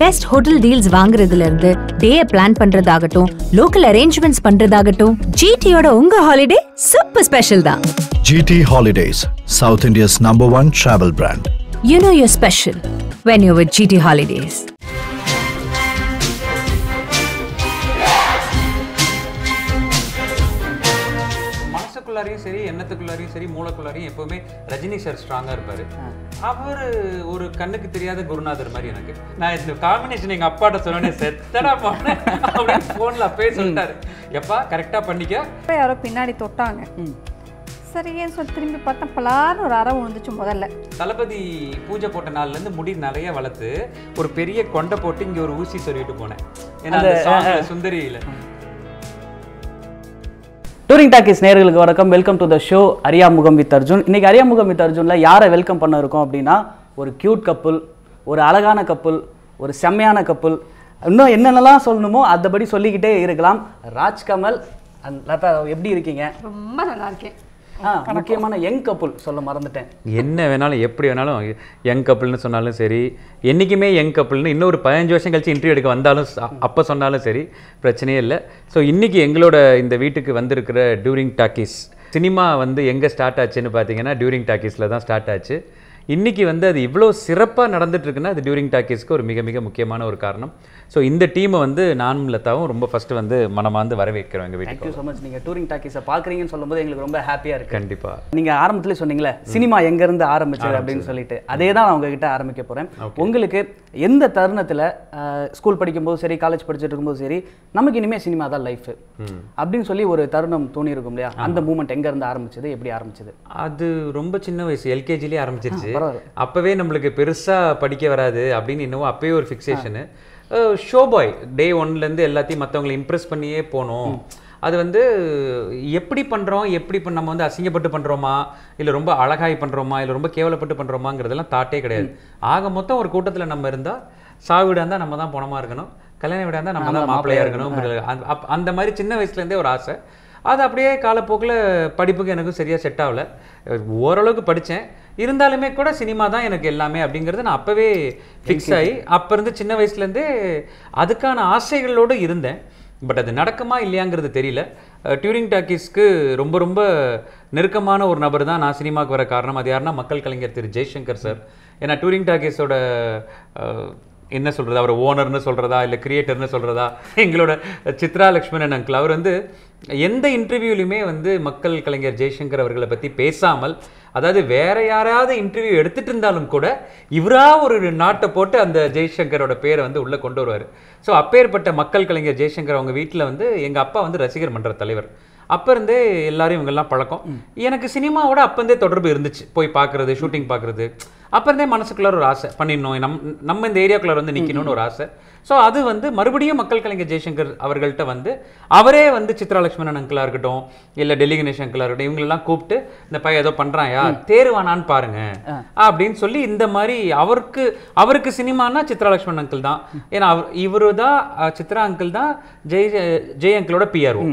Best hotel deals வாங்குறதுல இருந்து day plan பண்றதாகட்டும் லோக்கல் அரேஞ்ச்மெண்ட்ஸ் பண்றதாகட்டும் ஜிடியோட உங்க ஹாலிடே சூப்பர் ஸ்பெஷல் தான் GT Holidays, South India's number one travel brand. You know your special when you with GT holidays சரி எண்ணத்துக்குள்ளாரையும் சரி மூளைக்குள்ளாரையும் எப்பவுமே ரஜினி சார் ஸ்ட்ராங்கா இருப்பாரு. அவர் ஒரு கண்ணுக்கு தெரியாத குருநாதர் மாதிரி எனக்கு. நான் இந்த காம்பினேஷன் எங்க அப்பாட்ட சொன்னேன் செத்தடா போனேன் அப்படின்னு போன்ல அப்பயே சொல்லிட்டாரு. எப்பா கரெக்டா பண்ணிக்க. அப்போ யாரோ பின்னாடி தொட்டாங்க. சரி ஏன் சொல்லி திரும்பி பார்த்தா பலார்னு ஒரு அறை விழுந்துச்சு முதல்ல. தளபதி பூஜை போட்ட நாள்ல இருந்து முடி நிறைய வளர்த்து ஒரு பெரிய கொண்டை போட்டு இங்க ஒரு ஊசி சொருவிட்டு போனேன். ஏன்னா சுந்தரியில. டூரிங் டாக்கிஸ் நேர்களுக்கு வணக்கம். Welcome to the show Ariyamugam with Arjun இன்னைக்கு அரியாமுகம் வித் அர்ஜுனில் யாரை வெல்கம் பண்ண இருக்கோம் அப்படின்னா ஒரு க்யூட் கப்புள் ஒரு அழகான கப்புள் ஒரு செம்மையான கப்புள் இன்னும் என்னென்னலாம் சொல்லணுமோ அதைபடி சொல்லிக்கிட்டே இருக்கலாம். ராஜ்கமல் அண்ட் லதா எப்படி இருக்கீங்க? ரொம்ப நல்லா இருக்கேன். முக்கியமான யங் கப்புள் சொல்ல மறந்துட்டேன். என்ன வேணாலும் எப்படி வேணாலும் யங் கப்புள்னு சொன்னாலும் சரி என்றைக்குமே யங் கப்புள்னு இன்னும் ஒரு பதினஞ்சு வருஷம் கழிச்சு இன்டர்வியூ எடுக்க வந்தாலும் அப்போ சொன்னாலும் சரி பிரச்சனையே இல்லை. ஸோ இன்றைக்கி எங்களோட இந்த வீட்டுக்கு வந்திருக்கிற டியூரிங் டாக்கீஸ் சினிமா வந்து எங்கே ஸ்டார்ட் ஆச்சுன்னு பார்த்தீங்கன்னா டியூரிங் டாக்கீஸில் தான் ஸ்டார்ட் ஆச்சு. இன்றைக்கி வந்து அது இவ்வளோ சிறப்பாக நடந்துட்டு இருக்குன்னா அது டியூரிங் டாக்கீஸ்க்கு ஒரு மிக மிக முக்கியமான ஒரு காரணம். ஸோ இந்த டீமை வந்து நானும் லதாவும் ரொம்ப ஃபஸ்ட்டு வந்து மனமார்ந்து வரவேற்கிறோம் எங்கள் வீட்டுக்கு. ஸோ மச் நீங்கள் டூரிங் டாக்கிஸை பார்க்குறீங்கன்னு சொல்லும்போது எங்களுக்கு ரொம்ப ஹாப்பியாக இருக்கு. கண்டிப்பாக நீங்க ஆரம்பத்திலே சொன்னீங்களே சினிமா எங்க இருந்து ஆரம்பிச்சது அப்படின்னு சொல்லிட்டு அதே தான் நான் உங்ககிட்ட ஆரம்பிக்க போறேன். உங்களுக்கு எந்த தருணத்துல ஸ்கூல் படிக்கும்போது சரி காலேஜ் படிச்சுட்டு இருக்கும்போது சரி நமக்கு இனிமே சினிமா தான் லைஃப் அப்படின்னு சொல்லி ஒரு தருணம் தோணி இருக்கும் இல்லையா? அந்த மூமெண்ட் எங்க இருந்து ஆரம்பிச்சது? எப்படி ஆரம்பிச்சது? அது ரொம்ப சின்ன வயசு எல்கேஜிலே ஆரம்பிச்சிருச்சு. அப்பவே நம்மளுக்கு பெருசா படிக்க வராது அப்படின்னு இன்னும் அப்பவே ஒரு ஃபிக்சேஷனு ஷோ பாய் டே இருந்து எல்லாத்தையும் மற்றவங்களை இம்ப்ரெஸ் பண்ணியே போகணும் அது வந்து எப்படி பண்றோம் எப்படி நம்ம வந்து அசிங்கப்பட்டு பண்றோமா இல்ல ரொம்ப அழகாய் பண்றோமா இல்ல ரொம்ப கேவலப்பட்டு பண்றோமாங்கிறதெல்லாம் தாட்டே கிடையாது. ஆக மொத்தம் ஒரு கூட்டத்துல நம்ம இருந்தா சாவு வீடா இருந்தா நம்ம தான் பணமா இருக்கணும். கல்யாண வீடா இருந்தா நம்ம தான் மாப்பிள்ளையா இருக்கணும். அந்த- மாதிரி சின்ன வயசுல இருந்தே ஒரு ஆசை. அது அப்படியே காலப்போக்கில் படிப்புக்கு எனக்கும் சரியாக செட் ஆகல. ஓரளவுக்கு படித்தேன் இருந்தாலுமே கூட சினிமா தான் எனக்கு எல்லாமே அப்படிங்கிறது நான் அப்போவே ஃபிக்ஸ் ஆகி அப்போ இருந்து சின்ன வயசுலேருந்தே அதுக்கான ஆசைகளோடு இருந்தேன். பட் அது நடக்குமா இல்லையாங்கிறது தெரியல. டியூரிங் டாக்கீஸ்க்கு ரொம்ப ரொம்ப நெருக்கமான ஒரு நபர் தான் நான் சினிமாவுக்கு வர காரணம். அது யாருன்னா மக்கள் கலைஞர் திரு. ஜெய்சங்கர் சார். ஏன்னா டூரிங் டாக்கீஸோட என்ன சொல்கிறது அவர் ஓனர்னு சொல்கிறதா இல்லை கிரியேட்டர்னு சொல்கிறதா எங்களோட சித்ரா லக்ஷ்மணன் அங்கிள் அவர் வந்து எந்த இன்டர்வியூலையுமே வந்து மக்கள் கலைஞர் ஜெய்சங்கர் அவர்களை பற்றி பேசாமல் அதாவது வேற யாராவது இன்டர்வியூ எடுத்துட்டு இருந்தாலும் கூட இவரா ஒரு நாட்டை போட்டு அந்த ஜெய்சங்கரோட பேரை வந்து உள்ளே கொண்டு வருவார். ஸோ அப்பேற்பட்ட மக்கள் கலைஞர் ஜெய்சங்கர் அவங்க வீட்டில் வந்து எங்கள் அப்பா வந்து ரசிகர் மன்ற தலைவர். அப்போ இருந்தே எல்லாரும் இவங்கெல்லாம் பழக்கம். எனக்கு சினிமாவோட அப்போ இருந்தே தொடர்பு இருந்துச்சு. போய் பார்க்குறது ஷூட்டிங் பார்க்குறது. அப்போ இருந்தே மனசுக்குள்ளார ஒரு ஆசை. பண்ணிடணும். நம் நம்ம இந்த ஏரியாக்குள்ள வந்து நிற்கணும்னு ஒரு ஆசை. ஸோ அது வந்து மறுபடியும் மக்கள் கலைஞர் ஜெய்சங்கர் அவர்கள்ட்ட வந்து அவரே வந்து சித்ரா லட்சுமணன் அங்கிளாக இருக்கட்டும் இல்லை டெல்லி கணேஷ் அங்கிளாக இருக்கட்டும் இவங்களெல்லாம் கூப்பிட்டு இந்த பையன் ஏதோ பண்ணுறாயா தேர்வானான்னு பாருங்க. அப்படின்னு சொல்லி இந்த மாதிரி அவருக்கு அவருக்கு சினிமானா சித்ரா லட்சுமணன் அங்கிள் தான் ஏன்னா அவர் இவரு தான் சித்ரா அங்கிள் தான் ஜெய் ஜெய் அங்கிளோட பிஆர்ஓ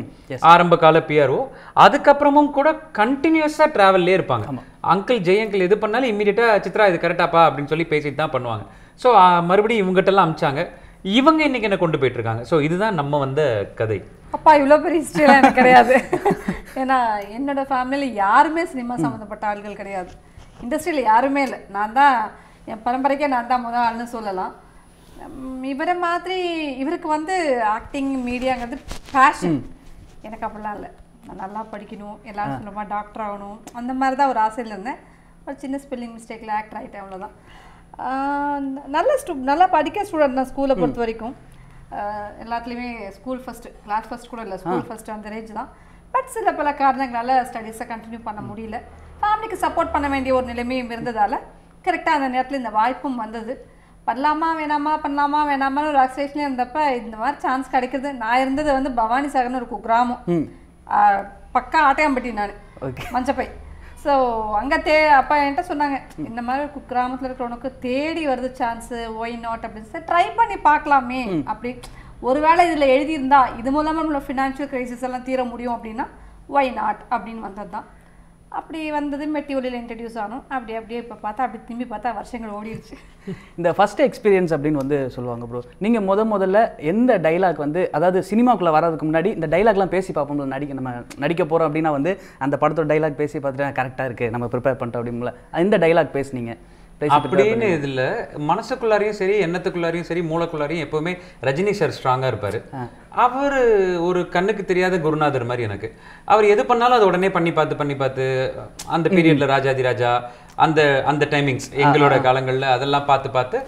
ஆரம்ப கால பிஆர்ஓ அதுக்கப்புறமும் கூட கண்டினியூஸாக ட்ராவல்லே இருப்பாங்க. அங்கிள் ஜெய் அங்கிள் எது பண்ணாலும் இம்மீடியட்டாக சித்ரா இது கரெக்டாப்பா அப்படின்னு சொல்லி பேசிட்டு தான் பண்ணுவாங்க. ஸோ மறுபடியும் இவங்ககிட்டலாம் அமிச்சாங்க. இவங்க இன்னைக்கு என்ன கொண்டு போயிட்டு இருக்காங்க ஸோ இதுதான் நம்ம வந்த கதை. அப்பா இவ்வளோ பெரிய ஹிஸ்ட்ரியெலாம் எனக்கு கிடையாது. ஏன்னா என்னோட ஃபேமிலியில் யாருமே சினிமா சம்மந்தப்பட்ட ஆள்கள் கிடையாது. இண்டஸ்ட்ரியில் யாருமே இல்லை. நான் தான் என் பரம்பரைக்கே நான் தான் முதல் ஆள்னு சொல்லலாம். இவரை மாதிரி இவருக்கு வந்து ஆக்டிங் மீடியாங்கிறது பேஷன் எனக்கு அப்படிலாம் இல்லை. நான் நல்லா படிக்கணும் எல்லாரும் சொல்லுமா டாக்டர் ஆகணும். அந்த மாதிரி தான் ஒரு ஆசையில் இருந்தேன். ஒரு சின்ன ஸ்பெல்லிங் மிஸ்டேக்கில் ஆக்டர் ஆகிட்டேன் அவ்வளோதான் நல்ல ஸ்டூ நல்லா படிக்க ஸ்டூடெண்ட் தான் ஸ்கூலை பொறுத்த வரைக்கும். எல்லாத்துலேயுமே ஸ்கூல் ஃபஸ்ட்டு கிளாஸ் ஃபஸ்ட் கூட இல்லை ஸ்கூல் ஃபஸ்ட்டு அந்த ரேஞ்ச் தான். பட் சில பல காரணங்களால ஸ்டடீஸை கண்டினியூ பண்ண முடியல. ஃபேமிலிக்கு சப்போர்ட் பண்ண வேண்டிய ஒரு நிலைமையும் இருந்ததால் கரெக்டாக அந்த நேரத்தில் இந்த வாய்ப்பும் வந்தது. பண்ணலாமா வேணாமா பண்ணலாமா வேணாமான்னு ஒரு ஆக்சிலேஷன்லேயே இருந்தப்ப இந்த மாதிரி சான்ஸ் கிடைக்குது நான் இருந்தது வந்து பவானி சாகர்னு ஒரு குக்கிராமம். பக்கா ஆட்டையாம்பட்டி நான். மஞ்சப்பை. ஸோ அங்கே தே அப்பா என்கிட்ட சொன்னாங்க இந்த மாதிரி ஒரு குக்கிராமத்தில் இருக்கிறவனுக்கு தேடி வருது சான்ஸு ஒய் நாட் அப்படின்னு சொல்லி ட்ரை பண்ணி பார்க்கலாமே அப்படி. ஒருவேளை இதில் எழுதியிருந்தா இது மூலமாக நம்மளோட ஃபினான்ஷியல் கிரைசிஸ் எல்லாம் தீர முடியும் அப்படின்னா ஒய் நாட் அப்படின்னு வந்தது தான் அப்படி வந்தது மெட்டி ஒலியில் இன்ட்ரடியூஸ் ஆனோம். அப்படி அப்படியே இப்போ பார்த்தா அப்படி திரும்பி பார்த்தா வருஷங்கள் ஓடிடுச்சு. இந்த ஃபஸ்ட் எக்ஸ்பீரியன்ஸ் அப்படின்னு வந்து சொல்லுவாங்க ப்ரோ நீங்கள் முத முதல்ல எந்த டைலாக் வந்து அதாவது சினிமாக்குள்ளே வர்றதுக்கு முன்னாடி இந்த டைலாக்லாம் பேசி பார்ப்போம் நடிக்க நம்ம நடிக்க போகிறோம் அப்படின்னா வந்து அந்த படத்தோட டைலாக் பேசி பார்த்துட்டு கரெக்டாக இருக்குது நம்ம ப்ரிப்பேர் பண்ணிட்டோம் அப்படிங்களா இந்த டைலாக் பேசுனீங்க. அப்படின்னு இதுல மனசுக்குள்ளாரையும் சரி எண்ணத்துக்குள்ளாரையும் சரி மூளைக்குள்ளாரையும் எப்பவுமே ரஜினி சார் ஸ்ட்ராங்கா இருப்பாரு. அவர் ஒரு கண்ணுக்கு தெரியாத குருநாதர் மாதிரி எனக்கு. அவர் எது பண்ணாலும் அதை உடனே பண்ணி பார்த்து பண்ணி பார்த்து அந்த பீரியட்ல ராஜாதி ராஜா அந்த அந்த டைமிங்ஸ் எங்களோட காலங்கள்ல அதெல்லாம் பார்த்து பார்த்து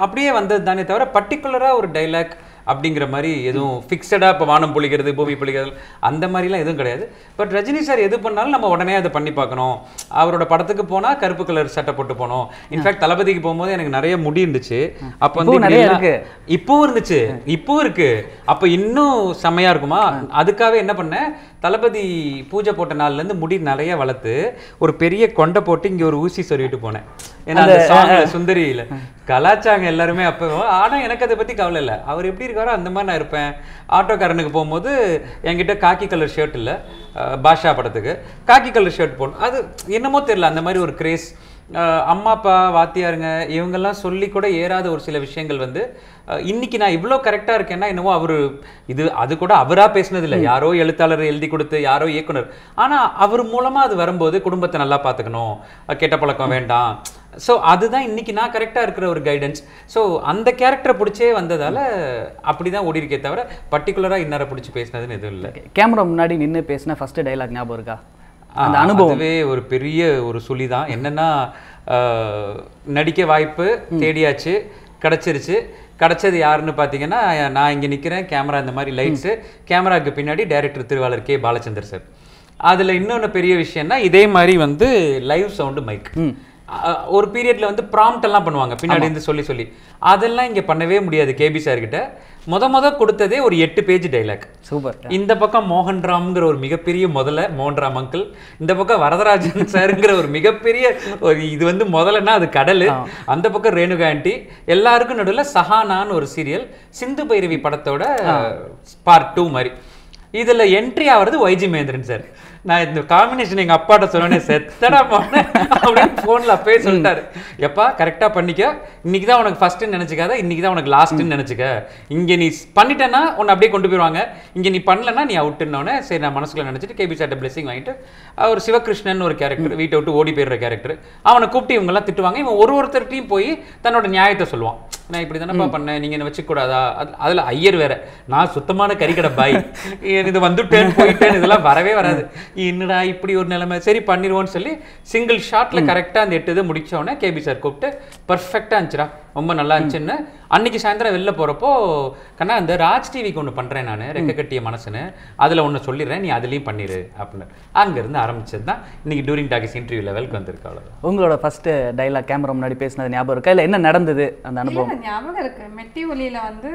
அப்படியே வந்தது தானே தவிர பர்டிகுலரா ஒரு டைலாக் அப்படிங்கிற மாதிரி எதுவும் ஃபிக்ஸடாக இப்போ வானம் பொழிகிறது பூமி பொழிகிறது அந்த மாதிரிலாம் எதுவும் கிடையாது. பட் ரஜினி சார் எது பண்ணாலும் நம்ம உடனே அதை பண்ணி பார்க்கணும். அவரோட படத்துக்கு போனால் கருப்பு கலர் சட்டை போட்டு போனோம் இன்ஃபேக்ட் தளபதிக்கு போகும்போது எனக்கு நிறைய முடி இருந்துச்சு. அப்போ வந்து நிறைய இருக்கு. இப்பவும் இருந்துச்சு. இப்பவும் இருக்கு. அப்ப இன்னும் செம்மையா இருக்குமா? அதுக்காக என்ன பண்ணேன்? தளபதி பூஜை போட்ட நாள்ல இருந்து முடி நிறைய வளர்த்து ஒரு பெரிய கொண்டை போட்டு இங்க ஒரு ஊசி சொருவிட்டு போனேன். ஏன்னா அந்த சாங்ல சுந்தரியில. கலாச்சாங்க எல்லாருமே அப்போ ஆனா எனக்கு அதை பத்தி கவலை இல்லை. அவர் எப்படி இருக்காரோ அந்த மாதிரி நான் இருப்பேன். ஆட்டோக்காரனுக்கு போகும்போது என்கிட்ட காக்கி கலர் ஷர்ட் இல்ல பாஷா படத்துக்கு. காக்கி கலர் ஷர்ட் போடணும். அது என்னமோ தெரியல அந்த மாதிரி ஒரு கிரேஸ் அம்மா அப்பா வாத்தியாருங்க இவங்கெல்லாம் சொல்லி கூட ஏறாத ஒரு சில விஷயங்கள் வந்து இன்னைக்கு நான் இவ்வளோ கரெக்டாக இருக்கேன்னா என்னவோ அவர் இது அது கூட அவரா பேசினது இல்லை யாரோ எழுத்தாளர் எழுதி கொடுத்து யாரோ இயக்குனர். ஆனா அவர் மூலமா அது வரும்போது குடும்பத்தை நல்லா பார்த்துக்கணும். கெட்ட பழக்கம் வேண்டாம். ஸோ அதுதான் இன்னைக்கு நான் கரெக்டாக இருக்கிற ஒரு கைடன்ஸ் ஸோ அந்த கேரக்டரை பிடிச்சே வந்ததால அப்படிதான் ஓடி இருக்கே தவிர பர்டிகுலராக இன்னரை பிடிச்சி பேசினதுன்னு எதுவும் இல்லை. கேமரா முன்னாடி நின்று பேசின ஃபர்ஸ்ட் டைலாக் ஞாபகம் இருக்கா? அந்த அனுபவம். ஒரு பெரிய ஒரு சுழி தான் என்னன்னா நடிக்க வாய்ப்பு தேடியாச்சு கிடைச்சிருச்சு. கிடைச்சது யாருன்னு பார்த்தீங்கன்னா நான் இங்கே நிற்கிறேன் கேமரா இந்த மாதிரி லைட்ஸு. கேமராக்கு பின்னாடி டைரக்டர் திருவாளர் கே. பாலச்சந்தர் சார். அதில் இன்னொன்று பெரிய விஷயம்னா இதே மாதிரி வந்து லைவ் சவுண்டு மைக். ஒரு பீரியட்ல வந்து ப்ராம்ப்ட் எல்லாம் பண்ணுவாங்க. பின்னாடி இருந்து சொல்லி சொல்லி. அதெல்லாம் இங்க பண்ணவே முடியாது கேபி சார் கிட்ட. முத முத கொடுத்ததே ஒரு எட்டு பேஜ் டைலாக் சூப்பர் இந்த பக்கம் மோகன் ராம்ங்கிற ஒரு மிகப்பெரிய முதல்ல மோகன் ராம் அங்கிள் இந்த பக்கம் வரதராஜன் சாருங்கிற ஒரு மிகப்பெரிய ஒரு இது வந்து முதல்லன்னா அது கடல். அந்த பக்கம் ரேணுகா ஆண்டி எல்லாருக்கும் நடுவுல சஹானான்னு ஒரு சீரியல் சிந்து பைரவி படத்தோட பார்ட் டூ மாதிரி. இதுல என்ட்ரி ஆவறது வைஜி மகேந்திரன் சார் நான் இந்த காம்பினேஷன் எங்க அப்பாட்ட சொன்னேன் செத்தடா போனேன் அப்படின்னு போன்ல அப்பவே சொல்லிட்டாரு. எப்பா கரெக்டா பண்ணிக்க. இன்னைக்கு தான் உனக்கு ஃபர்ஸ்ட் நினைச்சுக்காத இன்னைக்கு தான் உனக்கு லாஸ்ட்னு நினைச்சுக்க. இங்க நீ பண்ணிட்டேன்னா உன்னை அப்படியே கொண்டு போயிருவாங்க. இங்க நீ பண்ணலன்னா நீ அவுட்டுன்னொடனே சரி நான் மனசுக்குள்ள நினைச்சிட்டு கேபி சார்ட்ட பிளெஸிங் வாங்கிட்டு அவர் சிவகிருஷ்ணன் ஒரு கேரக்டர் வீட்டை விட்டு ஓடி போயிடுற கேரக்டர் அவனை கூப்பிட்டு இவங்க எல்லாம் திட்டுவாங்க. இவன் ஒரு ஒருத்தர்கிட்டையும் போய் தன்னோட நியாயத்தை சொல்லுவான். நான் இப்படி தானப்பா பண்ணேன் நீங்க என்ன வச்சுக்க கூடாதா அது- அதுல ஐயர் வேற. நான் சுத்தமான கறிக்கடை பாய். இது வந்துட்டேன் போயிட்டேன் இதெல்லாம் வரவே வராது. என்னடா இப்படி ஒரு நிலைமை? சரி பண்ணிடுவோம்னு சொல்லி சிங்கிள் ஷாட்ல கரெக்டா அந்த எட்டு இது முடிச்ச உடனே கேபி சார் கூப்பிட்டு பர்ஃபெக்டா இருந்துச்சுடா ரொம்ப நல்லா இருந்துச்சுன்னு. அன்னைக்கு சாயந்தரம் வெளில போறப்போ கண்ணா இந்த ராஜ் டிவிக்கு ஒன்று பண்றேன் நான் ரெக்க கட்டிய மனசுன்னு. அதுல ஒன்று சொல்லிடுறேன் நீ அதுலயும் பண்ணிரு அப்படின்னு. அங்க இருந்து ஆரம்பிச்சது தான். இன்னைக்கு டூரிங் டாக்கிஸ் இன்டர்வியூ லெவலுக்கு வந்திருக்கு அவ்வளவுதான். உங்களோட ஃபர்ஸ்ட் டைலாக் கேமரா முன்னாடி பேசினது ஞாபகம் இருக்கா? இல்லை என்ன நடந்தது அந்த அனுபவம்? ஞாபகம் இருக்கு. மெட்டி ஒலியில வந்து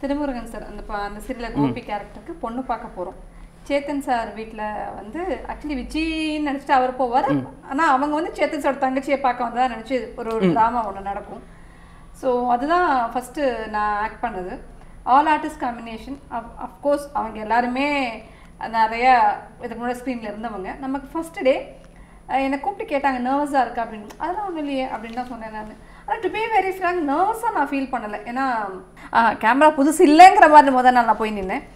திருமுருகன் சார் அந்த ப- அந்த சீரியல கோபி கேரக்டருக்கு பொண்ணு பார்க்க போறோம். சேத்தன் சார் வீட்ல வந்து ஆக்சுவலி விஜயின்னு நினைச்சிட்டு அவர் போவார். ஆனா அவங்க வந்து சேத்தன் சார் தங்கச்சியை பார்க்க வந்ததா நினைச்சு ஒரு ஒரு ட்ராமா ஒன்று நடக்கும். ஸோ அதுதான் ஃபர்ஸ்ட் நான் ஆக்ட் பண்ணது. ஆல் ஆர்டிஸ்ட் காம்பினேஷன் அஃப்கோர்ஸ் அவங்க எல்லாருமே நிறைய இதுக்கு முன்னாடி ஸ்க்ரீனில் இருந்தவங்க. நமக்கு ஃபர்ஸ்ட் டே என்னை கூப்பிட்டு கேட்டாங்க நர்வஸாக இருக்கா? அப்படின்னு. அதெல்லாம் ஒன்றும் இல்லையே அப்படின்னு தான் சொன்னேன் நான். ஆனால் டு பி வெரி ஃப்ராங்க் நர்வஸாக நான் ஃபீல் பண்ணலை. ஏன்னா கேமரா புதுசு இல்லைங்கிற மாதிரி முதல் நாள் நான் போய் நின்னேன்.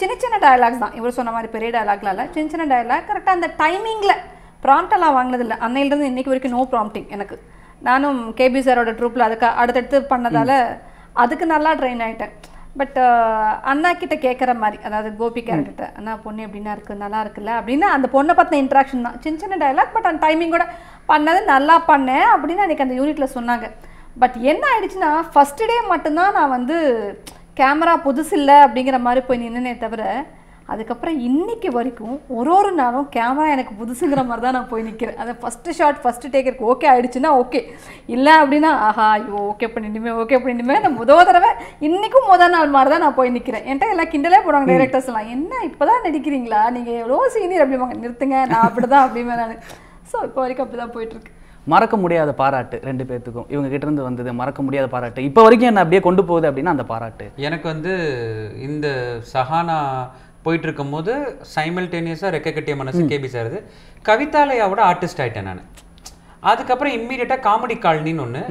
சின்ன சின்ன டயலாக்ஸ் தான். இவர் சொன்ன மாதிரி பெரிய டயலாக்லாம் இல்லை. சின்ன சின்ன டயலாக் கரெக்டாக அந்த டைமிங்கில் ப்ராம்ப்டெல்லாம் வாங்கினதில்லை. அன்னையிலேருந்து இன்னைக்கு வரைக்கும் நோ ப்ராம்ப்டிங் எனக்கு. நானும் கேபி சாரோட ட்ரூப்பில் அதுக்கு அடுத்தடுத்து பண்ணதால அதுக்கு நல்லா ட்ரெயின் ஆயிட்டேன். பட் அண்ணா கிட்ட கேட்குற மாதிரி அதாவது கோபி கேரக்டர்கிட்ட அண்ணா பொண்ணு எப்படின்னா இருக்கு? நல்லா இருக்குல்ல? அப்படின்னு அந்த பொண்ணை பற்றின இன்ட்ராக்ஷன் தான். சின்ன சின்ன டயலாக் பட் அந்த டைமிங் கூட பண்ணது நல்லா பண்ணேன் அப்படின்னு அன்றைக்கி அந்த யூனிட்ல சொன்னாங்க. பட் என்ன ஆயிடுச்சுன்னா ஃபர்ஸ்ட் டே மட்டும்தான் நான் வந்து கேமரா புதுசு இல்லை அப்படிங்கிற மாதிரி போய் நின்னனே தவிர அதுக்கப்புறம் இன்னைக்கு வரைக்கும் ஒரு ஒரு நாளும் கேமரா எனக்கு புதுசுங்கிற மாதிரி தான் நான் போய் நிற்கிறேன் அதை ஃபஸ்ட்டு ஷாட் ஃபஸ்ட்டு டேக்கருக்கு ஓகே ஆயிடுச்சுன்னா ஓகே இல்லை அப்படின்னா ஆஹா ஐயோ ஓகே பண்ணிட்டுமே ஓகே பண்ணிட்டுமே நான் முதல் தடவை இன்றைக்கும் முதல் நாள் மாதிரி தான் நான் போய் நிற்கிறேன் என்கிட்ட எல்லாம் கிண்டலே போடுவாங்க டைரக்டர்ஸ் எல்லாம். என்ன இப்போ தான் நடிக்கிறீங்களா? நீங்கள் எவ்வளோ சீனியர் அப்படிம்பாங்க. நிறுத்துங்க நான் அப்படி தான் அப்படிமே நான். ஸோ இப்போ வரைக்கும் அப்படி தான் போயிட்டுருக்கு மறக்க முடியாத பாராட்டு ரெண்டு பேர்த்துக்கும். இவங்க கிட்ட இருந்து வந்தது மறக்க முடியாத பாராட்டு. இப்போ வரைக்கும் என்ன அப்படியே கொண்டு போகுது அப்படின்னா அந்த பாராட்டு. எனக்கு வந்து இந்த சஹானா போயிட்டு இருக்கும்போது சைமல்டேனியஸாக ரெக்க கட்டிய மனசு கேபி சார் கவிதாலயாவோட ஆர்டிஸ்ட் ஆயிட்டேன் நான். அதுக்கப்புறம் இம்மீடியட்டாக காமெடி காலனின்னு ஒன்று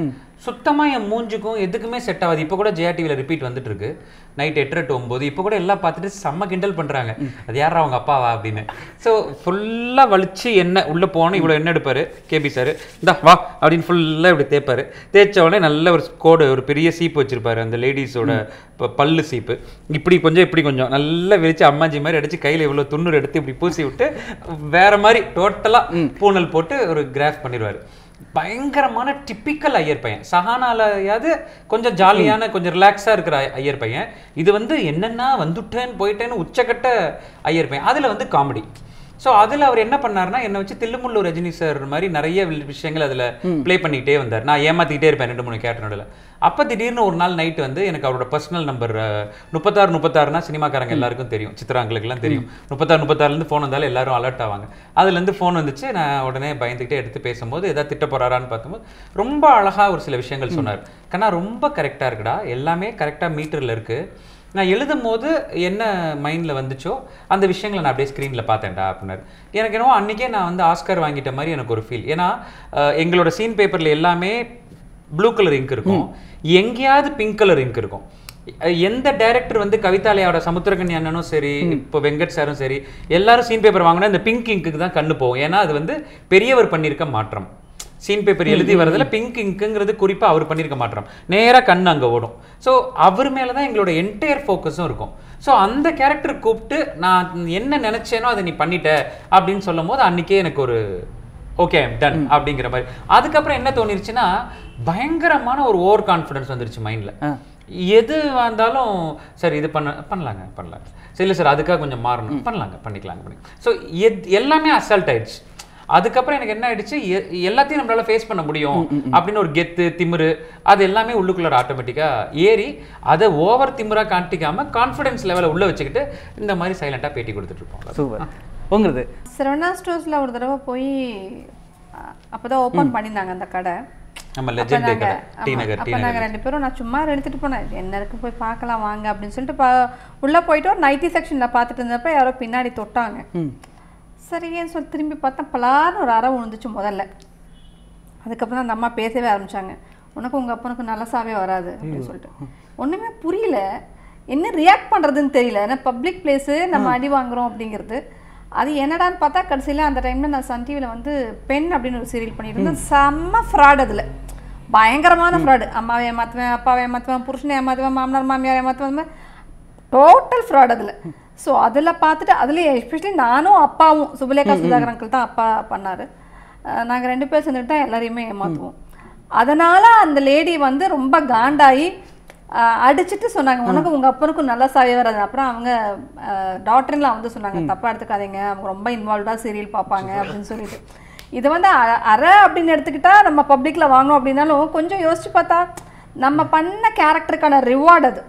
சுத்தமாக என் மூஞ்சுக்கும் எதுக்குமே செட் ஆகாது. இப்போ கூட ஜெயா டிவியில் ரிப்பீட் வந்துட்டு இருக்கு நைட் எட்டரை டு ஒம்பது இப்போ கூட எல்லாம் பார்த்துட்டு செம்ம கிண்டல் பண்ணுறாங்க அது யாரா அவங்க அப்பாவா அப்படின்னு. ஸோ ஃபுல்லாக வலிச்சு எண்ணெய் உள்ளே போனோம் இவ்வளோ எண்ணெய் எடுப்பார் கேபி சார். இந்தா வா அப்படின்னு ஃபுல்லாக இப்படி தேய்ப்பார். தேய்ச்ச உடனே நல்ல ஒரு கோடு ஒரு பெரிய சீப்பு வச்சிருப்பாரு அந்த லேடிஸோட ப- பல்லு சீப்பு. இப்படி கொஞ்சம் இப்படி கொஞ்சம். நல்லா விரிச்சு அம்மாஜி மாதிரி அடிச்சு கையில் இவ்வளோ துண்ணூறு எடுத்து இப்படி பூசி விட்டு வேற மாதிரி டோட்டலாக பூனல் போட்டு ஒரு கிராஃப் பண்ணிடுவார். பயங்கரமான டிப்பிக்கல் ஐயர் பையன். சஹானாலயாவது கொஞ்சம் ஜாலியான கொஞ்சம் ரிலாக்ஸாக இருக்கிற ஐயர் பையன். இது வந்து என்னென்னா வந்துட்டேன்னு போயிட்டேன்னு உச்சக்கட்ட ஐயர் அதில் வந்து காமெடி ஸோ அதில் அவர் என்ன பண்ணாருன்னா என்னை வச்சு தில்லுமுள்ளு ரஜினி சார் மாதிரி நிறைய விஷயங்கள் அதில் ப்ளே பண்ணிக்கிட்டே வந்தார். நான் ஏமாத்திக்கிட்டே இருப்பேன் ரெண்டு மூணு நடுவில். அப்போ திடீர்னு ஒரு நாள் நைட் வந்து எனக்கு அவரோட பர்சனல் நம்பர் முப்பத்தாறு முப்பத்தாறுனா சினிமாக்காரங்க எல்லாருக்கும் தெரியும். சித்ராங்களுக்குலாம் தெரியும். முப்பத்தாறு முப்பத்தாறுலேருந்து ஃபோன் வந்தாலும் எல்லாரும் அலர்ட் ஆவாங்க. அதுலேருந்து ஃபோன் வந்துச்சு. நான் உடனே பயந்துக்கிட்டே எடுத்து பேசும்போது ஏதாவது திட்ட போறாரான்னு பார்க்கும்போது ரொம்ப அழகா ஒரு சில விஷயங்கள் சொன்னார். கண்ணா ரொம்ப கரெக்டாக இருக்குடா. எல்லாமே கரெக்டாக மீட்டரில் இருக்குது நான் எழுதும் போது என்ன மைண்டில் வந்துச்சோ அந்த விஷயங்களை நான் அப்படியே ஸ்க்ரீனில் பார்த்தேன்டா அப்படின்னாரு. எனக்கு என்னவோ அன்றைக்கே நான் வந்து ஆஸ்கர் வாங்கிட்ட மாதிரி எனக்கு ஒரு ஃபீல் ஏன்னா எங்களோட சீன் பேப்பரில் எல்லாமே ப்ளூ கலர் இங்க் இருக்கும். எங்கேயாவது பிங்க் கலர் இங்க் இருக்கும். எந்த டைரக்டர் வந்து கவிதாலயோட சமுத்திரகனி அண்ணனும் சரி இப்போ வெங்கட் சாரும் சரி எல்லாரும் சீன் பேப்பர் வாங்கினா இந்த பிங்க் இங்க்குக்கு தான் கண்ணு போகும். ஏன்னா அது வந்து பெரியவர் பண்ணியிருக்க மாற்றம். சீன் பேப்பர் எழுதி வரதுல பிங்க் இங்க்குங்கிறது குறிப்பா அவர் பண்ணியிருக்க மாட்டோம் நேரா கண் அங்க ஓடும். ஸோ அவர் மேல தான் எங்களோட என்டையர் ஃபோக்கஸும் இருக்கும். ஸோ அந்த கேரக்டர் கூப்பிட்டு நான் என்ன நினைச்சேனோ அதை நீ பண்ணிட்ட அப்படின்னு சொல்லும் போது அன்னைக்கே எனக்கு ஒரு ஓகே டன் அப்படிங்கிற மாதிரி. அதுக்கப்புறம் என்ன தோணிருச்சுன்னா பயங்கரமான ஒரு ஓவர் கான்ஃபிடன்ஸ் வந்துருச்சு மைண்ட்ல எது வந்தாலும் சரி இது பண்ண பண்ணலாங்க பண்ணலாங்க. சரி இல்லை சார் அதுக்காக கொஞ்சம் மாறணும். பண்ணலாங்க பண்ணிக்கலாங்க பண்ணி ஸோ எல்லாமே அசால்ட் ஆயிடுச்சு. அதுக்கப்புறம் எனக்கு என்ன ஆயிடுச்சு? எல்லாத்தையும் நம்மளால ஃபேஸ் பண்ண முடியும் அப்படின்னு ஒரு கெத்து திமிரு அது எல்லாமே உள்ளுக்குள்ள ஆட்டோமேட்டிக்கா ஏறி அதை ஓவர் திமிரா காட்டிக்காம கான்ஃபிடன்ஸ் லெவலை உள்ள வச்சுக்கிட்டு இந்த மாதிரி சைலண்டா பேட்டி கொடுத்துட்டு இருப்போம். சூப்பர் உங்களுது சரவணா ஸ்டோர்ஸ்ல ஒரு தடவை போய் அப்பதான் ஓபன் பண்ணியிருந்தாங்க அந்த கடை. நம்ம அப்ப லெஜெண்ட் நாங்க- கடை டி ஆமா, நகர் டி அப்ப நாங்க நகர். ரெண்டு பேரும் நான் சும்மா எடுத்துட்டு போனேன். என்ன இருக்கு? போய் பார்க்கலாம் வாங்க அப்படின்னு சொல்லிட்டு பா- உள்ள போயிட்டு ஒரு நைட்டி செக்ஷன்ல பார்த்துட்டு இருந்தப்ப யாரோ பின்னாடி தொட்டாங்க. சரின்னு சொல்லி திரும்பி பார்த்தா பலார்னு ஒரு அறை விழுந்துச்சு முதல்ல. அதுக்கப்புறம் அந்த அம்மா பேசவே ஆரம்பிச்சாங்க. உனக்கு உங்க அப்பனுக்கு நல்லசாவே வராது அப்படின்னு சொல்லிட்டு. ஒண்ணுமே புரியல. என்ன ரியாக்ட் பண்றதுன்னு தெரியல. ஏன்னா பப்ளிக் பிளேஸு நம்ம அடி வாங்குறோம் அப்படிங்கிறது. அது என்னடான்னு பார்த்தா கடைசியில அந்த டைம்ல நான் சன் டிவியில் வந்து பெண் அப்படின்னு ஒரு சீரியல் பண்ணிட்டு இருந்தேன் செம்ம ஃப்ராட் அதுல. பயங்கரமான ஃப்ராடு அம்மாவை ஏமாத்துவேன் அப்பாவை ஏமாத்துவேன் புருஷனை ஏமாத்துவேன் மாமனார் மாமியார் ஏமாத்துவேன் டோட்டல் ஃப்ராட் அதில். ஸோ அதில் பார்த்துட்டு அதில் எஸ்பெஷலி நானும் அப்பாவும் சுபலேகா சுதாகர் அங்கிள் தான் அப்பா பண்ணார். நாங்கள் ரெண்டு பேர் சேர்ந்துட்டு தான் எல்லாரையுமே ஏமாற்றுவோம் அதனால் அந்த லேடி வந்து ரொம்ப காண்டாகி அடிச்சிட்டு சொன்னாங்க உனக்கு உங்கள் அப்பனுக்கும் நல்லா சாவே வராது. அப்புறம் அவங்க டாக்டர்லாம் வந்து சொன்னாங்க தப்பாக எடுத்துக்காதீங்க அவங்க ரொம்ப இன்வால்வ்டாக சீரியல் பார்ப்பாங்க அப்படின்னு சொல்லிட்டு. இது வந்து அ- அறை அப்படின்னு எடுத்துக்கிட்டா நம்ம பப்ளிக்ல வாங்கணும் அப்படின்னாலும் கொஞ்சம் யோசிச்சு பார்த்தா நம்ம பண்ண கேரக்டருக்கான ரிவார்டு அது.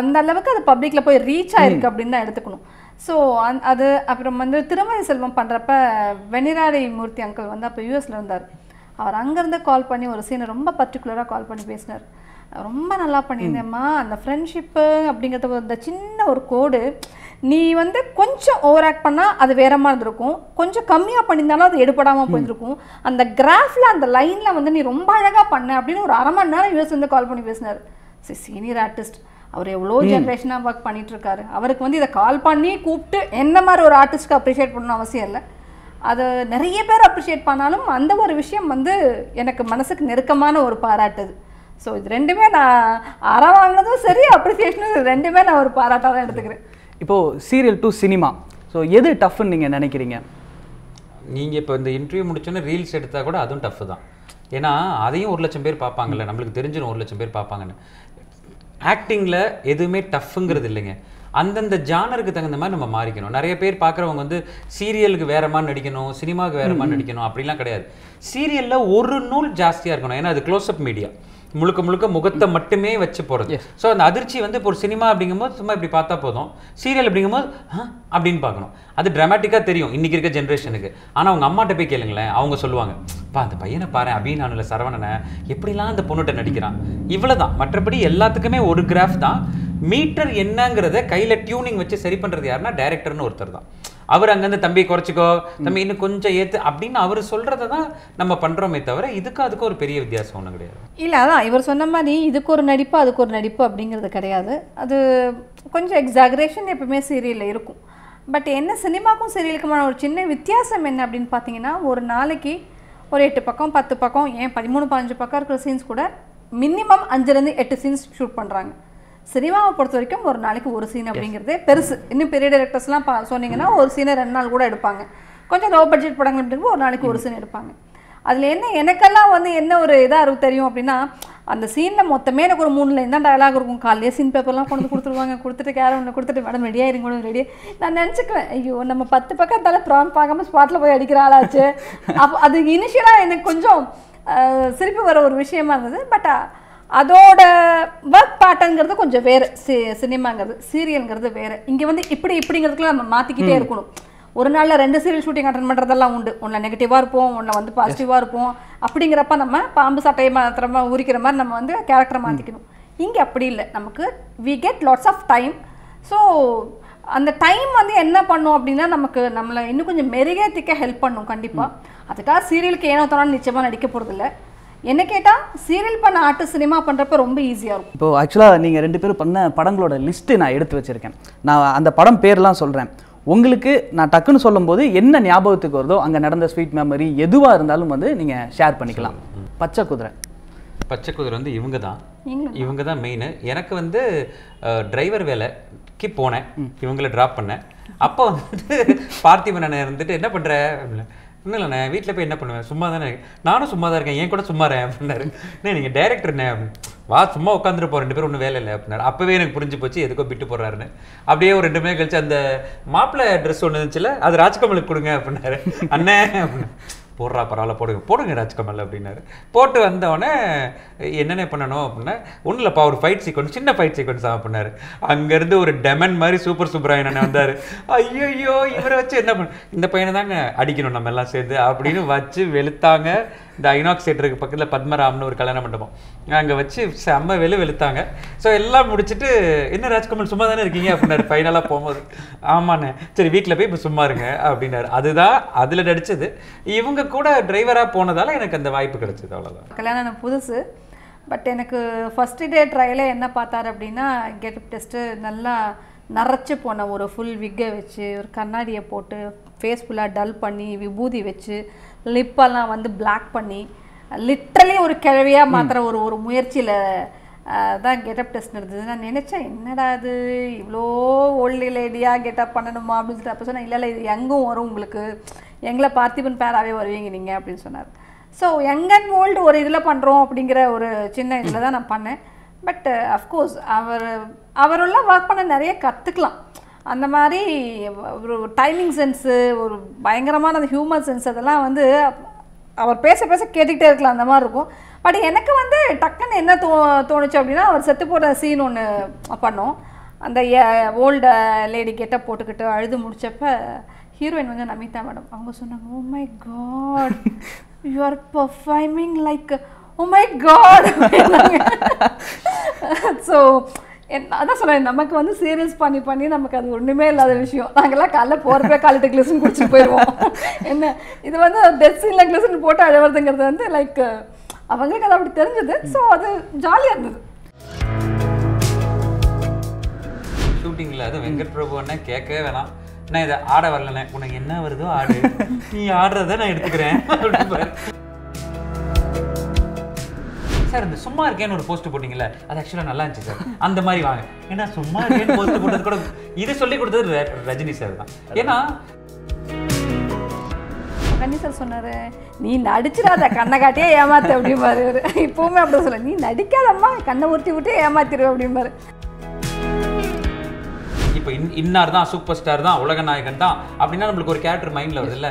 அந்த அளவுக்கு அது பப்ளிக்ல போய் ரீச் ஆயிருக்கு அப்படின்னு தான் எடுத்துக்கணும். ஸோ அது அப்புறம் வந்து திருமதி செல்வம் பண்றப்ப வெனிராரி மூர்த்தி அங்கிள் வந்து அப்போ யூஎஸ்ல இருந்தார். அவர் அங்கேருந்து கால் பண்ணி ஒரு சீனை ரொம்ப பர்டிகுலராக கால் பண்ணி பேசினார். ரொம்ப நல்லா பண்ணியிருந்தேம்மா அந்த ஃப்ரெண்ட்ஷிப்பு அப்படிங்கிறது அந்த சின்ன ஒரு கோடு நீ வந்து கொஞ்சம் ஓவர் ஆக்ட் பண்ணால் அது வேற மாதிரி இருந்திருக்கும். கொஞ்சம் கம்மியாக பண்ணியிருந்தாலும் அது எடுபடாமல் போயிருந்திருக்கும். அந்த கிராஃபில் அந்த லைனில் வந்து நீ ரொம்ப அழகாக பண்ண அப்படின்னு ஒரு அரை மணி நேரம் யூஎஸ் வந்து கால் பண்ணி பேசினார். சரி சீனியர் ஆர்டிஸ்ட் அவர் எவ்வளோ ஜென்ரேஷனாக ஒர்க் பண்ணிட்டு இருக்காரு. அவருக்கு வந்து இதை கால் பண்ணி கூப்பிட்டு என்ன மாதிரி ஒரு ஆர்டிஸ்ட்க்கு அப்ரிஷியேட் பண்ணணும் அவசியம் இல்லை. அது நிறைய பேர் அப்ரிஷியேட் பண்ணாலும் அந்த ஒரு விஷயம் வந்து எனக்கு மனசுக்கு நெருக்கமான ஒரு பாராட்டுது ஸோ இது ரெண்டுமே நான் அற வாங்கினதும் சரி அப்ரிசியேஷனும் ரெண்டுமே நான் ஒரு பாராட்டாக தான் எடுத்துக்கிறேன். இப்போ சீரியல் டு சினிமா ஸோ எது டஃப்னு நீங்க நினைக்கிறீங்க? நீங்க இப்போ இந்த இன்டர்வியூ முடிச்சோன்னே ரீல்ஸ் எடுத்தா கூட அதுவும் டஃப் தான். ஏன்னா அதையும் ஒரு லட்சம் பேர் பார்ப்பாங்கல்ல. நம்மளுக்கு தெரிஞ்சிடும் ஒரு லட்சம் பேர் பார்ப்பாங்கன்னு. ஆக்டிங்ல எதுவுமே டஃப்ங்கிறது இல்லைங்க. அந்தந்த ஜானருக்கு தகுந்த மாதிரி நம்ம மாறிக்கணும். நிறைய பேர் பார்க்குறவங்க வந்து சீரியலுக்கு வேற மாதிரி நடிக்கணும் சினிமாவுக்கு வேற மாதிரி நடிக்கணும் அப்படிலாம் கிடையாது. சீரியல்ல ஒரு நூல் ஜாஸ்தியா இருக்கணும். ஏன்னா அது க்ளோஸ்அப் மீடியா முழுக்க முழுக்க முகத்தை மட்டுமே வச்சு போறது. ஸோ அந்த அதிர்ச்சி வந்து இப்போ ஒரு சினிமா அப்படிங்கும்போது சும்மா இப்படி பார்த்தா போதும். சீரியல் அப்படிங்கும்போது? அப்படின்னு பார்க்கணும். அது டிராமாட்டிக்காக தெரியும். இன்னைக்கு இருக்க ஜென்ரேஷனுக்கு ஆனா அவங்க அம்மாட்ட போய் கேளுங்களேன். அவங்க சொல்லுவாங்க பா அந்த பையனை பாரு. அபிநானுல சரவணனை. எப்படிலாம் அந்த பொண்ணுகிட்ட நடிக்கிறான்? இவ்வளவுதான். மற்றபடி எல்லாத்துக்குமே ஒரு கிராஃப் தான். மீட்டர் என்னங்கிறத கையில டியூனிங் வச்சு சரி பண்றது யாருன்னா டைரக்டர்னு ஒருத்தர் தான். அவர் அங்கேருந்து தம்பி குறைச்சிக்கோ. தம்பி இன்னும் கொஞ்சம் ஏத்து அப்படின்னு அவர் சொல்றதை தான் நம்ம பண்றோமே தவிர இதுக்கு அதுக்கு ஒரு பெரிய வித்தியாசம் ஒன்றும் கிடையாது. இல்லை அதான். இவர் சொன்ன மாதிரி இதுக்கு ஒரு நடிப்பு அதுக்கு ஒரு நடிப்பு அப்படிங்கிறது கிடையாது. அது கொஞ்சம் எக்ஸாகரேஷன் எப்பவுமே சீரியலில் இருக்கும். பட் என்ன சினிமாக்கும் சீரியலுக்குமான ஒரு சின்ன வித்தியாசம் என்ன அப்படின்னு பார்த்தீங்கன்னா ஒரு நாளைக்கு ஒரு எட்டு பக்கம் பத்து பக்கம் ஏன் பதிமூணு பதினஞ்சு பக்கம் இருக்கிற சீன்ஸ் கூட மினிமம் அஞ்சுலேருந்து எட்டு சீன்ஸ் ஷூட் பண்ணுறாங்க சினிமாவை பொறுத்த வரைக்கும் ஒரு நாளைக்கு ஒரு சீன் அப்படிங்கிறதே பெருசு. இன்னும் பெரிய டேரக்டர்ஸ்லாம் பா சொன்னீங்கன்னா ஒரு சீனை ரெண்டு நாள் கூட எடுப்பாங்க. கொஞ்சம் லோ பட்ஜெட் படங்கள் அப்படிங்கிறது ஒரு நாளைக்கு ஒரு சீன் எடுப்பாங்க. அதில் என்ன எனக்கெல்லாம் வந்து என்ன ஒரு இதாக தெரியும் அப்படின்னா அந்த சீனில் மொத்தமே எனக்கு ஒரு மூணு லைன் தான் டயலாக் இருக்கும். காலையிலே சீன் பேப்பர்லாம் கொண்டு கொடுத்துருவாங்க. கொடுத்துட்டு கேரவனில் கொடுத்துட்டு மேடம் ரெடியாக இருங்க கூட ரெடி நான் நினச்சிக்குவேன் ஐயோ நம்ம பத்து பக்கம் இருந்தாலும் ப்ரான் பார்க்காம ஸ்பாட்டில் போய் அடிக்கிற ஆளாச்சு. அப்போ அது இனிஷியலாக எனக்கு கொஞ்சம் சிரிப்பு வர ஒரு விஷயமா இருந்தது. பட் அதோட ஒர்க் பேட்டர்ங்கிறது கொஞ்சம் வேறு. சி சினிமாங்கிறது சீரியல்ங்கிறது வேறு. இங்கே வந்து இப்படி இப்படிங்கிறதுக்குலாம் நம்ம மாற்றிக்கிட்டே இருக்கணும். ஒரு நாளில் ரெண்டு சீரியல் ஷூட்டிங் அட்டன் பண்ணுறதெல்லாம் உண்டு. ஒன்றில் நெகட்டிவாக இருப்போம் ஒன்றில் வந்து பாசிட்டிவாக இருப்போம். அப்படிங்கிறப்ப நம்ம பாம்பு சட்டையை மாத்திரமா உரிக்கிற மாதிரி நம்ம வந்து கேரக்டரை மாற்றிக்கணும் இங்கே அப்படி இல்லை. நமக்கு we get lots of time so அந்த டைம் வந்து என்ன பண்ணும் அப்படின்னா நமக்கு நம்மளை இன்னும் கொஞ்சம் மெருகேற்றிக்க ஹெல்ப் பண்ணும் கண்டிப்பாக அதுக்காக சீரியலுக்கு ஏனோ தானோ நிச்சயமாக நடிக்க போகிறதில்ல என்ன கேட்டால் சீரியல் பண்ண ஆட்டு சினிமா பண்ணுறப்ப ரொம்ப ஈஸியாக இருக்கும். இப்போ ஆக்சுவலாக நீங்கள் ரெண்டு பேரும் பண்ண படங்களோட லிஸ்ட்டு நான் எடுத்து வச்சுருக்கேன். நான் அந்த படம் பேர்லாம் சொல்கிறேன் உங்களுக்கு நான் டக்குன்னு சொல்லும்போது என்ன ஞாபகத்துக்கு வருதோ அங்கே நடந்த ஸ்வீட் மெமரி எதுவாக இருந்தாலும் வந்து நீங்கள் ஷேர் பண்ணிக்கலாம். பச்சை குதிரை. பச்சை குதிரை வந்து இவங்க தான். இவங்க தான் மெயின் எனக்கு வந்து டிரைவர் வேலைக்கு போனேன். இவங்கள ட்ராப் பண்ணேன். அப்போ வந்துட்டு பார்த்திபன் அண்ணன் இருந்துட்டு என்ன பண்ற? இல்லை இல்லைண்ணே வீட்டில் போய் என்ன பண்ணுவேன்? சும்மா தானே நானும் சும்மா தான் இருக்கேன். ஏன் கூட சும்மா இருக்கேன் அப்படின்னாரு. அண்ணே நீங்கள் டேரக்டர்ண்ணே வா சும்மா உட்காந்துட்டு போ. ரெண்டு பேரும் ஒன்றும் வேலை இல்லை. அப்படின்னாரு. அப்போவே எனக்கு புரிஞ்சு போச்சு எதுக்கோ விட்டு போடுறாருன்னு அப்படியே ஒரு ரெண்டு மணி கழிச்சு அந்த மாப்பிள்ளை ட்ரெஸ் ஒன்று இருந்துச்சுல அது ராஜ்கமலுக்கு கொடுங்க அப்படின்னாரு. அண்ணே அப்படின்னு போடுறா பரவாயில்ல போடுங்க. போடுங்க ராஜ்கமல் அப்படின்னாரு. போட்டு வந்தவொடனே என்னென்ன பண்ணணும் அப்படின்னா ஒன்றும் இல்லைப்பா ஒரு ஃபைட் சீக்வன்ஸ் சின்ன ஃபைட் சீக்வன்ஸ் அப்படின்னாரு அங்கேருந்து ஒரு டெமன் மாதிரி சூப்பர் சூப்பராக வந்தார். ஐயோ இவரை வச்சு என்ன பண்ண இந்த பையனை தாங்க அடிக்கணும் நம்ம எல்லாம் சேர்ந்து அப்படின்னு வச்சு வெளுத்தாங்க. இந்த ஐநாக்ஸ் தேட்டருக்கு பக்கத்தில் பத்மராம்னு ஒரு கல்யாண மண்டபம். அங்கே வச்சு செம்ம வெளு வெளுத்தாங்க. ஸோ எல்லாம் முடிச்சுட்டு என்ன ராஜ்கமல் சும்மா தானே இருக்கீங்க? அப்படின்னாரு. ஃபைனலாக போகும்போது ஆமாண்ணே. சரி வீட்டில் போய் இப்போ சும்மா இருங்க. அப்படின்னாரு. அதுதான் அதில் நடிச்சது. இவங்க கூட டிரைவராக போனதால் எனக்கு அந்த வாய்ப்பு கிடைச்சது அவ்வளோதான் கல்யாணம் புதுசு. பட் எனக்கு ஃபஸ்ட்டு டே ட்ரையலே என்ன பார்த்தாரு அப்படின்னா கெட்டப் டெஸ்ட்டு நல்லா நரைச்சி போன ஒரு ஃபுல் விக்கை வச்சு ஒரு கண்ணாடியை போட்டு ஃபேஸ் ஃபுல்லாக டல் பண்ணி விபூதி வச்சு லிப்பெல்லாம் வந்து பிளாக் பண்ணி லிட்ரலி ஒரு கிழவியாக மாத்திர ஒரு ஒரு முயற்சியில் தான் கெட்டப் டெஸ்ட் இருந்தது நான் நினச்சேன் என்னடா இது? இவ்வளோ ஓல்டு லேடியாக கெட்டப் பண்ணணுமா? அப்படின்னு சொல்லிட்டு அப்போ சொன்னேன் இல்லை இல்லை இது எங்கும் வரும் உங்களுக்கு. எங்களை பார்த்திபன் பேராகவே வருவீங்க நீங்கள் அப்படின்னு சொன்னார். ஸோ யங் அண்ட் ஓல்டு ஒரு இதில் பண்ணுறோம் அப்படிங்கிற ஒரு சின்ன இதில் தான் நான் பண்ணேன். பட் அஃப்கோர்ஸ் அவர் அவருள்ள ஒர்க் பண்ண நிறைய கற்றுக்கலாம் அந்த மாதிரி ஒரு டைமிங் சென்ஸு ஒரு பயங்கரமான அந்த ஹியூமர் சென்ஸ் அதெல்லாம் வந்து அவர் பேச பேச கேட்டுக்கிட்டே இருக்கலாம் அந்த மாதிரி இருக்கும். பட் எனக்கு வந்து டக்குன்னு என்ன தோ தோணுச்சு அப்படின்னா அவர் செத்து போகிற சீன் ஒன்று பண்ணோம். அந்த ஓல்டு லேடி கேட்ட போட்டுக்கிட்டு அழுது முடித்தப்ப ஹீரோயின் வந்து நமிதா மேடம் அவங்க சொன்னாங்க ஓ my God you are performing like oh my God so அதான் சொல்கிறேன் நமக்கு வந்து சீரியஸ் பண்ணி பண்ணி நமக்கு அது ஒன்றுமே இல்லாத விஷயம். நாங்கள்லாம் காலைல போகிறப்ப காலிட்ட கிளிசன் குடிச்சிட்டு போயிடுவோம் என்ன இது வந்து டெத் சீனில் கிளிசன் போட்டு அழகிறதுங்கிறது வந்து லைக் அவங்களுக்கு அது அப்படி தெரிஞ்சது. ஸோ அது ஜாலியாக இருந்தது. ஷூட்டிங்கில் அது வெங்கட் பிரபு அண்ணன் கேட்கவே வேணாம். நான் இதை ஆட வரலண்ணே. உனக்கு என்ன வருதோ ஆடு. நீ ஆடுறத நான் எடுத்துக்கிறேன். சார் இந்த சும்மா இருக்கேன்னு ஒரு போஸ்ட் போட்டீங்கல்ல அது ஆக்சுவலாக நல்லா இருந்துச்சு சார். அந்த மாதிரி வாங்க. ஏன்னா சும்மா இருக்கேன்னு போஸ்ட் போட்டது கூட இது சொல்லி கொடுத்தது ரஜினி சார் தான். ஏன்னா கண்ணி சார் சொன்னாரு நீ நடிச்சிடாத கண்ணை காட்டியே ஏமாத்து அப்படிம்பாரு. இப்பவுமே அப்படி சொல்ல நீ நடிக்காதம்மா கண்ணை உருட்டி விட்டு ஏமாத்திரு அப்படிம்பாரு. இப்போ இன் இன்னார் தான் சூப்பர் ஸ்டார் தான் உலக நாயகன் தான் அப்படின்னா நம்மளுக்கு ஒரு கேரக்டர் மைண்டில் வருது இல்லை